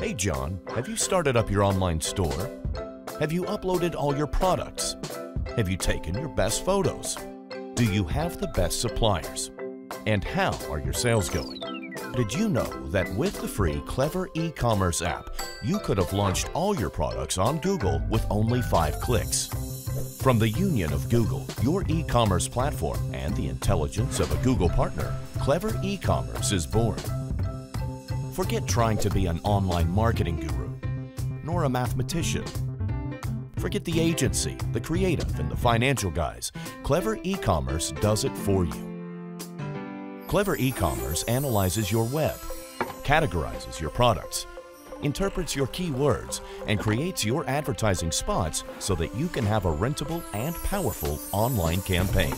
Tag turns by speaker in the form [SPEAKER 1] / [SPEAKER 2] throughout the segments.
[SPEAKER 1] Hey John, have you started up your online store? Have you uploaded all your products? Have you taken your best photos? Do you have the best suppliers? And how are your sales going? Did you know that with the free Clever e-commerce app, you could have launched all your products on Google with only five clicks? From the union of Google, your e-commerce platform, and the intelligence of a Google partner, Clever e-commerce is born. Forget trying to be an online marketing guru, nor a mathematician. Forget the agency, the creative, and the financial guys. Clever e-commerce does it for you. Clever e-commerce analyzes your web, categorizes your products, interprets your keywords, and creates your advertising spots so that you can have a rentable and powerful online campaign.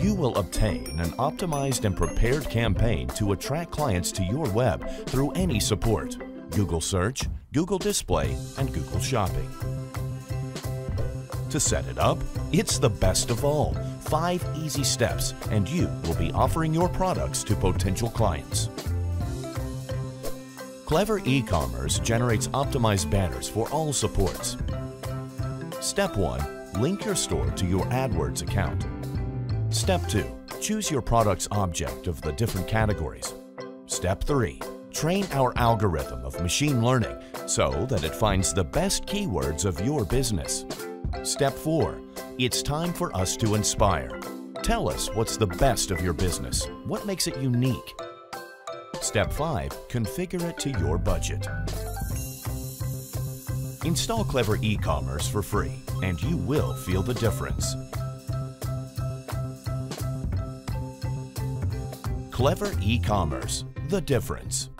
[SPEAKER 1] You will obtain an optimized and prepared campaign to attract clients to your web through any support, Google Search, Google Display, and Google Shopping. To set it up, it's the best of all. Five easy steps, and you will be offering your products to potential clients. Clever e-commerce generates optimized banners for all supports. Step 1. Link your store to your AdWords account. Step 2. Choose your product's object of the different categories. Step 3. Train our algorithm of machine learning so that it finds the best keywords of your business. Step 4. It's time for us to inspire. Tell us what's the best of your business. What makes it unique? Step 5. Configure it to your budget. Install Clever e-commerce for free and you will feel the difference. Clever e-commerce, the difference.